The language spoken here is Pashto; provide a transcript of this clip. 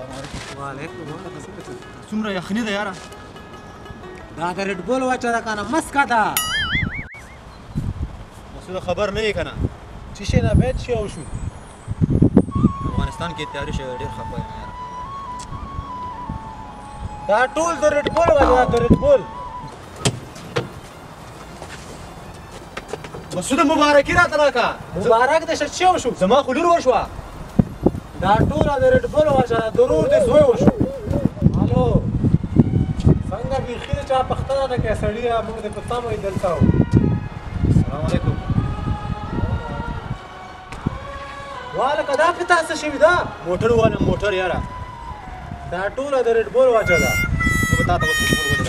السلام علیکم وعلیکم څومره یخنی ده یاره دا د ریډ بول واچا ده کنه مسکا ده مسعود خبر نه یې کنه چې شي نه بیت شي او شو افغانستان کې تیاری شي ډیر خپه یم دا ټول د ریډ بول واچا د ریډ بول مسعود مبارکي راته راکا مبارک د شچو شو زما خلور وشوه دا ټول د رټ بل واشه ضرور دې سوې وشو الو څنګه به خیر چا پختنه نه کې سړیا موږ دې پتا مې دلته و السلام علیکم واله کدا پتا څه شوی دا موټر واله موټر یاره دا ټول د رټ بل واشه دا ته پتا ته وڅ